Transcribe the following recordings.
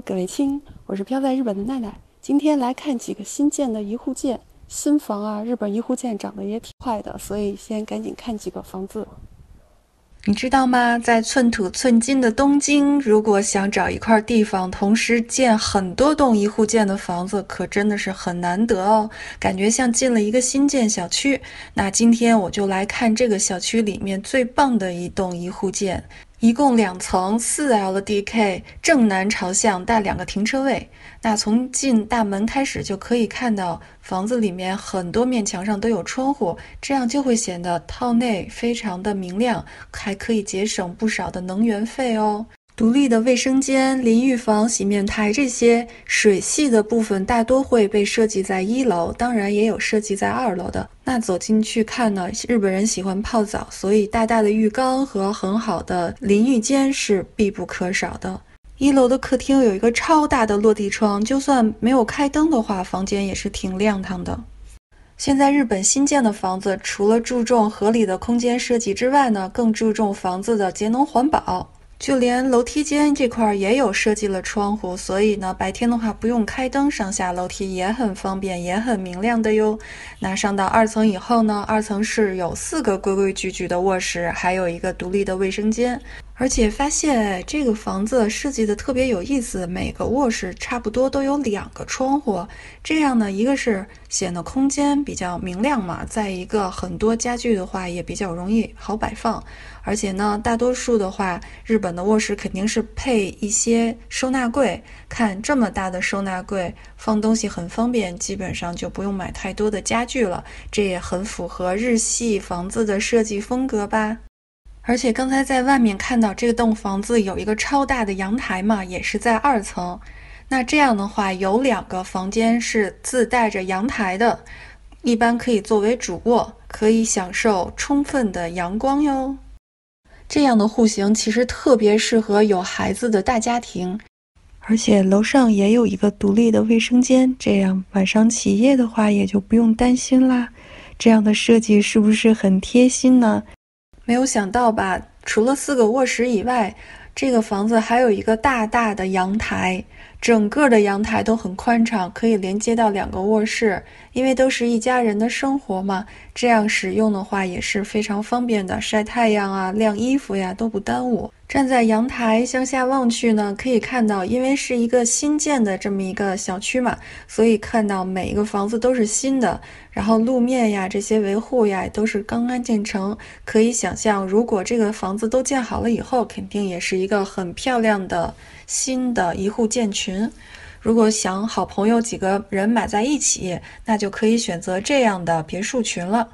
各位亲，我是漂在日本的奈奈。今天来看几个新建的一户建。新房啊，日本一户建涨得也挺快的，所以先赶紧看几个房子。你知道吗？在寸土寸金的东京，如果想找一块地方，同时建很多栋一户建的房子，可真的是很难得哦。感觉像进了一个新建小区。那今天我就来看这个小区里面最棒的一栋一户建。一共两层，四 LDK，正南朝向，带两个停车位。那从进大门开始就可以看到房子里面很多面墙上都有窗户，这样就会显得套内非常的明亮，还可以节省不少的能源费哦。独立的卫生间、淋浴房、洗面台这些水系的部分大多会被设计在一楼，当然也有设计在二楼的。那走进去看呢，日本人喜欢泡澡，所以大大的浴缸和很好的淋浴间是必不可少的。一楼的客厅有一个超大的落地窗，就算没有开灯的话，房间也是挺亮堂的。现在日本新建的房子，除了注重合理的空间设计之外呢，更注重房子的节能环保。就连楼梯间这块也有设计了窗户，所以呢，白天的话不用开灯，上下楼梯也很方便，也很明亮的哟。那上到二层以后呢，二层是有四个规规矩矩的卧室，还有一个独立的卫生间。而且发现这个房子设计的特别有意思，每个卧室差不多都有两个窗户，这样呢，一个是显得空间比较明亮嘛，再一个很多家具的话也比较容易好摆放。而且呢，大多数的话，日本的卧室肯定是配一些收纳柜，看这么大的收纳柜，放东西很方便，基本上就不用买太多的家具了，这也很符合日系房子的设计风格吧。而且刚才在外面看到这栋房子有一个超大的阳台嘛，也是在二层。那这样的话，有两个房间是自带着阳台的，一般可以作为主卧，可以享受充分的阳光哟。这样的户型其实特别适合有孩子的大家庭，而且楼上也有一个独立的卫生间，这样晚上起夜的话也就不用担心啦。这样的设计是不是很贴心呢？没有想到吧？除了四个卧室以外，这个房子还有一个大大的阳台，整个的阳台都很宽敞，可以连接到两个卧室。因为都是一家人的生活嘛，这样使用的话也是非常方便的，晒太阳啊、晾衣服呀都不耽误。站在阳台向下望去呢，可以看到，因为是一个新建的这么一个小区嘛，所以看到每一个房子都是新的，然后路面呀、这些维护呀都是刚刚建成。可以想象，如果这个房子都建好了以后，肯定也是一个很漂亮的新的一户建群。如果想好朋友几个人买在一起，那就可以选择这样的别墅群了。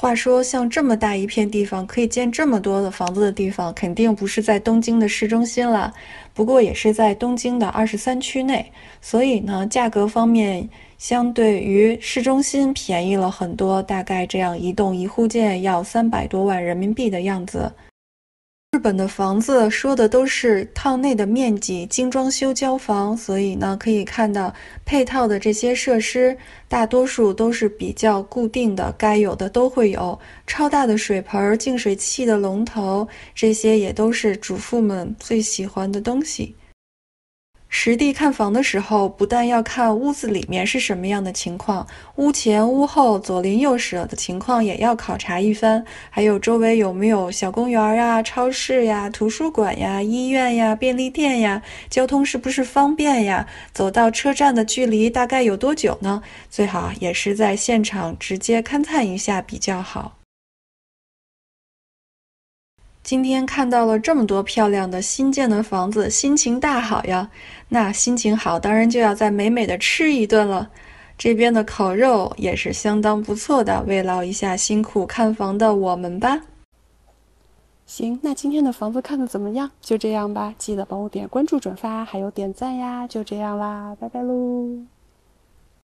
话说，像这么大一片地方可以建这么多的房子的地方，肯定不是在东京的市中心了。不过也是在东京的二十三区内，所以呢，价格方面相对于市中心便宜了很多，大概这样一栋一户建要三百多万人民币的样子。日本的房子说的都是套内的面积，精装修交房，所以呢，可以看到配套的这些设施，大多数都是比较固定的，该有的都会有。超大的水盆、净水器的龙头，这些也都是主妇们最喜欢的东西。实地看房的时候，不但要看屋子里面是什么样的情况，屋前屋后、左邻右舍的情况也要考察一番，还有周围有没有小公园呀、超市呀、图书馆呀、医院呀、便利店呀，交通是不是方便呀？走到车站的距离大概有多久呢？最好也是在现场直接勘探一下比较好。今天看到了这么多漂亮的新建的房子，心情大好呀！那心情好，当然就要再美美的吃一顿了。这边的烤肉也是相当不错的，慰劳一下辛苦看房的我们吧。行，那今天的房子看的怎么样？就这样吧，记得帮我点关注、转发，还有点赞呀！就这样啦，拜拜喽。